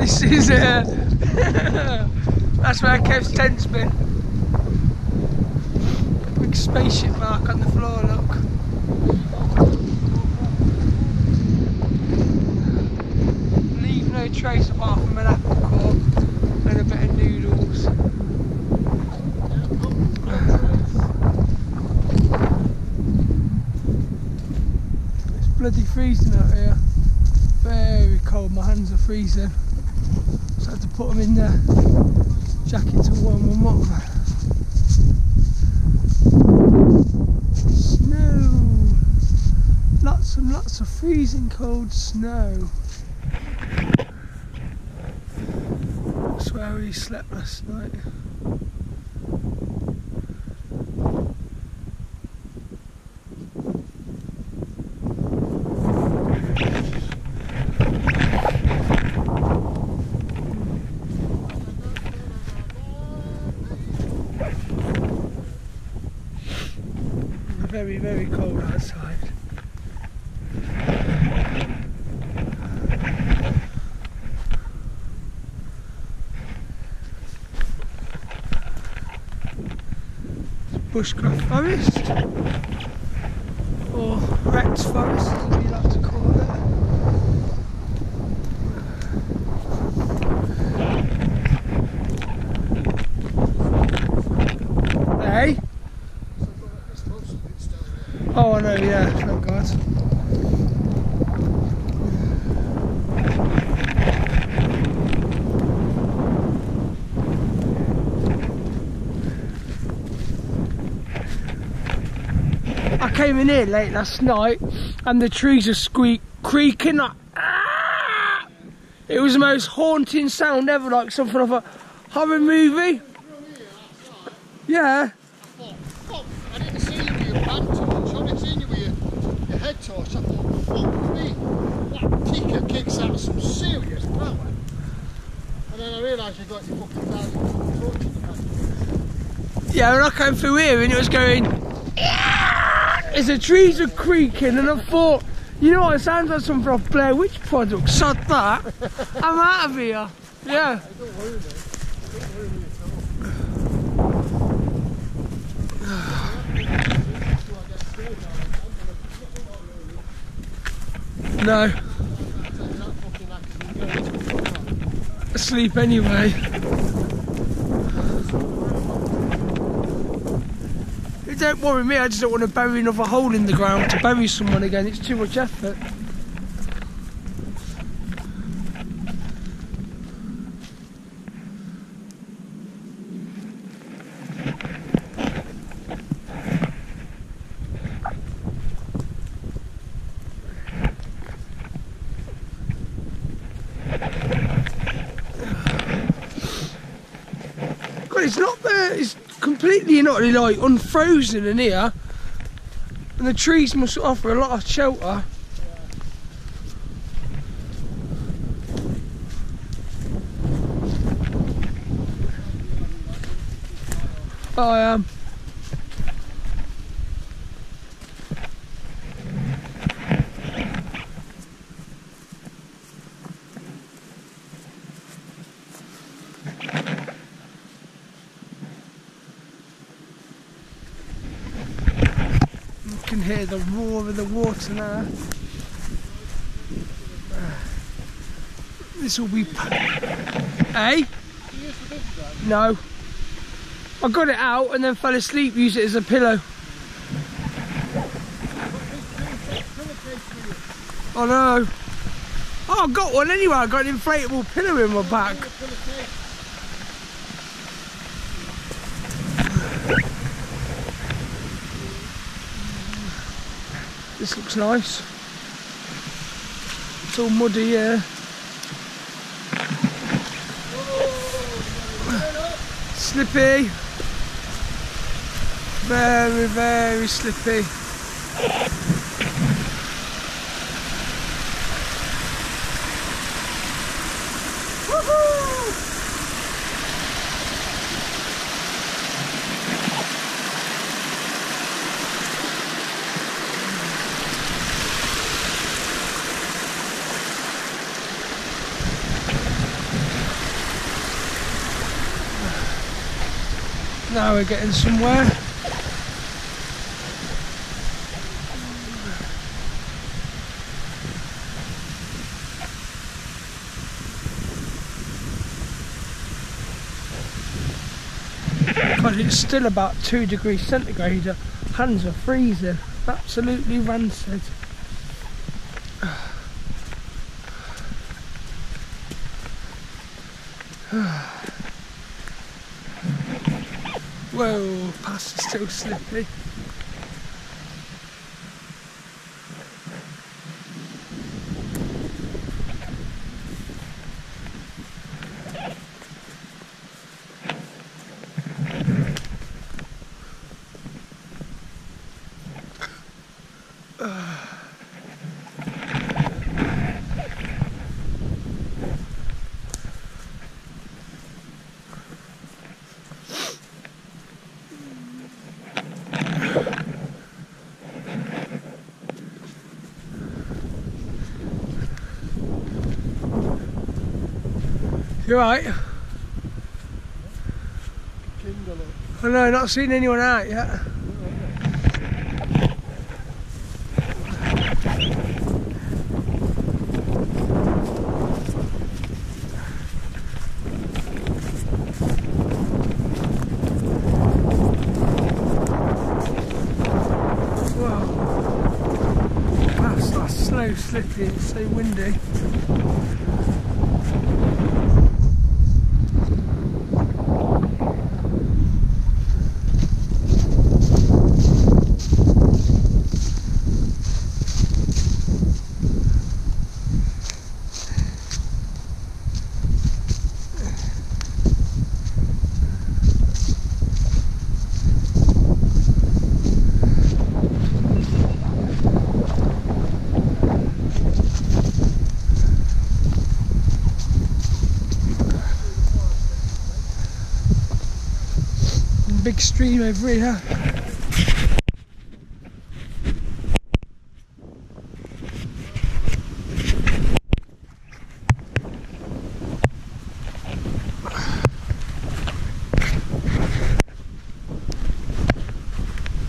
This is uh, that's where Kev's tent's been. Big spaceship mark on the floor, look. Leave no trace apart from an apple core and a bit of noodles. It's bloody freezing out here. Very cold, my hands are freezing. So I had to put them in the jacket to warm them up. Snow! Lots and lots of freezing cold snow. That's where we slept last night. Very, very cold outside. Bushcraft Forest or Rex Forest as we like to call it. Hey? Oh, I know, yeah, thank God. I came in here late last night and the trees are squeak creaking ah! It was the most haunting sound ever, like something of a horror movie. Yeah. Fuck, I didn't see you with your band torch. I you with your, your head torch. I thought, fuck me. That kicker kicks out some serious power. And then I realised you got your fucking thousand torch in your hand. Yeah, when I came through here and it was going, as the trees were creaking, and I thought, you know what, it sounds like something off Blair Witch Project. Sod that. I'm out of here. Yeah. Don't worry, mate. Don't worry me at all. No, asleep anyway. It don't worry me, I just don't want to bury another hole in the ground to bury someone again. It's too much effort. It's not there. It's completely not like unfrozen in here, and the trees must offer a lot of shelter. Oh, I am. You can hear the roar of the water now. This will be. Hey? No. I got it out and then fell asleep, used it as a pillow. Oh no. Oh, I got one anyway. I got an inflatable pillow in my back. This looks nice. It's all muddy here. Slippy. Very, very slippy. Now we're getting somewhere. But it's still about two degrees centigrade. Hands are freezing. Absolutely rancid. Whoa, pass is still slippy. You right? I oh, know, not seen anyone out yet. Wow. That's that slow, slippy, it's so windy. Stream over here.